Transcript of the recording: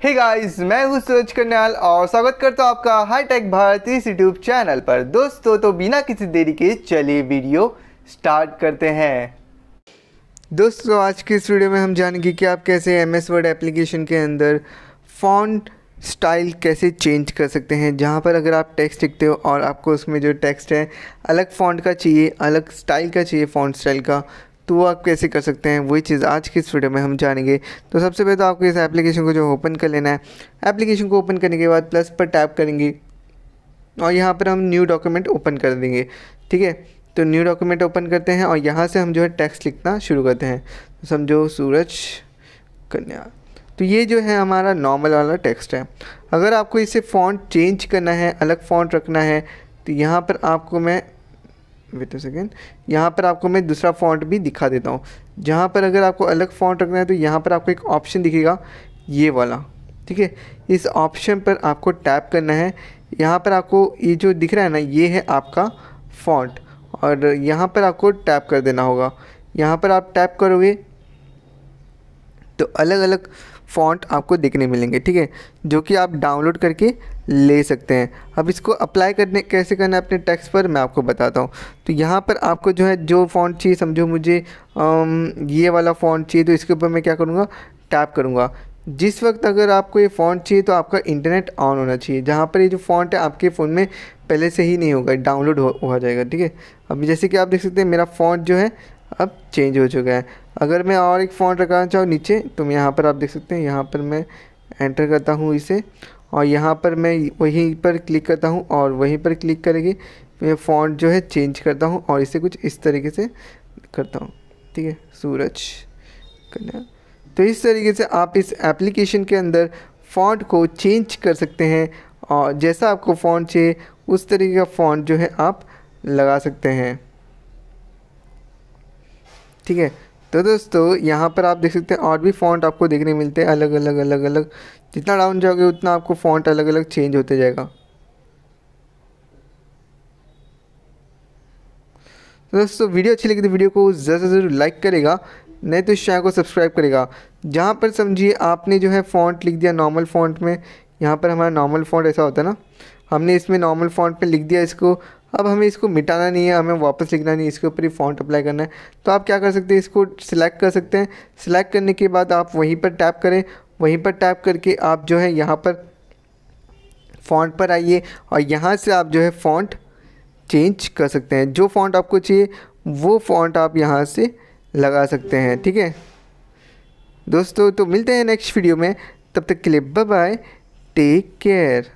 Hey guys मैं हूँ सूरज कन्याल और स्वागत करता हूँ आपका हाई टेक भारत इस यूट्यूब चैनल पर। दोस्तों तो बिना किसी देरी के चलिए वीडियो स्टार्ट करते हैं। दोस्तों, आज के इस वीडियो में हम जानेंगे कि आप कैसे एम एस वर्ड एप्लीकेशन के अंदर फॉन्ट स्टाइल कैसे चेंज कर सकते हैं, जहाँ पर अगर आप टेक्स्ट लिखते हो और आपको उसमें जो टेक्स्ट है, अलग फ़ॉन्ट का चाहिए, अलग स्टाइल का चाहिए फ़ॉन्ट स्टाइल का तो वो आप कैसे कर सकते हैं? वही चीज़ आज की इस वीडियो में हम जानेंगे। तो सबसे पहले तो आपको इस एप्लीकेशन को जो ओपन कर लेना है। एप्लीकेशन को ओपन करने के बाद प्लस पर टैप करेंगे। और यहाँ पर हम न्यू डॉक्यूमेंट ओपन कर देंगे। ठीक है? तो न्यू डॉक्यूमेंट ओपन करते हैं और यहाँ से हम जो है टेक्स्ट लिखना शुरू करते हैं। तो समझो सूरज कन्या। तो ये जो है हमारा नॉर्मल वाला टेक्स्ट है। अगर आपको इसे फ़ॉन्ट चेंज करना है, अलग फ़ॉन्ट रखना है तो यहाँ पर आपको मैं वेट अ सेकेंड यहाँ पर आपको मैं दूसरा फ़ॉन्ट भी दिखा देता हूँ। जहाँ पर अगर आपको अलग फ़ॉन्ट रखना है तो यहाँ पर आपको एक ऑप्शन दिखेगा, ये वाला। ठीक है? इस ऑप्शन पर आपको टैप करना है। यहाँ पर आपको ये जो दिख रहा है ना, ये है आपका फ़ॉन्ट और यहाँ पर आपको टैप कर देना होगा। यहाँ पर आप टैप करोगे तो अलग अलग फ़ॉन्ट आपको देखने मिलेंगे। ठीक है? जो कि आप डाउनलोड करके ले सकते हैं। अब इसको अप्लाई करने कैसे करना है अपने टैक्स पर मैं आपको बताता हूँ। तो यहाँ पर आपको जो है जो फ़ॉन्ट चाहिए समझो मुझे आम, ये वाला फ़ॉन्ट चाहिए तो इसके ऊपर मैं क्या करूँगा? टैप करूँगा। जिस वक्त अगर आपको ये फ़ॉन्ट चाहिए तो आपका इंटरनेट ऑन होना चाहिए। जहाँ पर ये जो फ़ॉन्ट है आपके फ़ोन में पहले से ही नहीं होगा डाउनलोड हो, हो जाएगा ठीक है? अभी जैसे कि आप देख सकते हैं मेरा फ़ॉन्ट जो है अब चेंज हो चुका है। अगर मैं और एक फ़ॉन्ट रखना चाहूँ नीचे तो मैं यहाँ पर आप देख सकते हैं यहाँ पर मैं एंटर करता हूँ इसे। और यहाँ पर मैं वहीं पर क्लिक करता हूँ और वहीं पर क्लिक करेंगे। मैं फ़ॉन्ट जो है चेंज करता हूँ और इसे कुछ इस तरीके से करता हूँ। ठीक है? सूरज कन्या। तो इस तरीके से आप इस एप्लीकेशन के अंदर फ़ॉन्ट को चेंज कर सकते हैं और जैसा आपको फ़ॉन्ट चाहिए, उस तरीके का फ़ॉन्ट जो है आप लगा सकते हैं। ठीक है? तो दोस्तों, यहाँ पर आप देख सकते हैं और भी फ़ॉन्ट आपको देखने मिलते हैं, अलग अलग अलग अलग। जितना डाउन जाओगे, उतना आपको फ़ॉन्ट अलग अलग चेंज होते जाएगा। तो दोस्तों, वीडियो अच्छी लगी तो वीडियो को ज़्यादा से ज़रूर लाइक करेगा, नहीं तो इस चैनल को सब्सक्राइब करेगा। जहाँ पर समझिए, आपने जो है फ़ॉन्ट लिख दिया नॉर्मल फ़ॉन्ट में, यहाँ पर हमारा नॉर्मल फ़ॉन्ट ऐसा होता है ना, हमने इसमें नॉर्मल फ़ॉन्ट पे लिख दिया, इसको अब हमें इसको मिटाना नहीं है, हमें वापस लिखना नहीं है, इसके ऊपर ही फ़ॉन्ट अप्लाई करना है। तो आप क्या कर सकते हैं, इसको सिलेक्ट कर सकते हैं। सिलेक्ट करने के बाद आप वहीं पर टैप करें। वहीं पर टैप करके आप जो है यहाँ पर फ़ॉन्ट पर आइए और यहाँ से आप जो है फ़ॉन्ट चेंज कर सकते हैं। जो फ़ॉन्ट आपको चाहिए, वो फ़ॉन्ट आप यहाँ से लगा सकते हैं, ठीक है? दोस्तों तो मिलते हैं नेक्स्ट वीडियो में। तब तक के लिए बाय बाय टेक केयर